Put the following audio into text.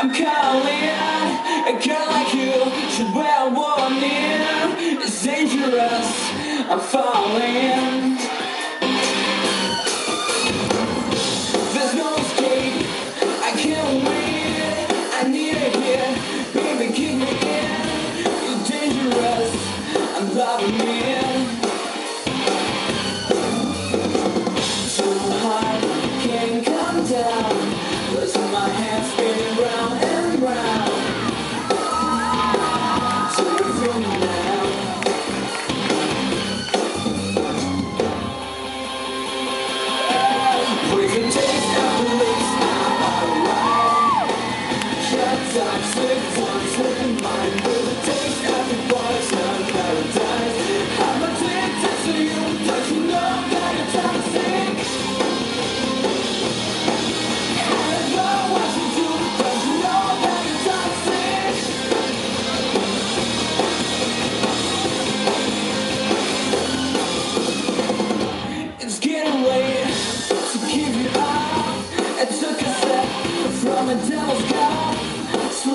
I'm calling A girl like you should wear a warning It's dangerous. I'm falling.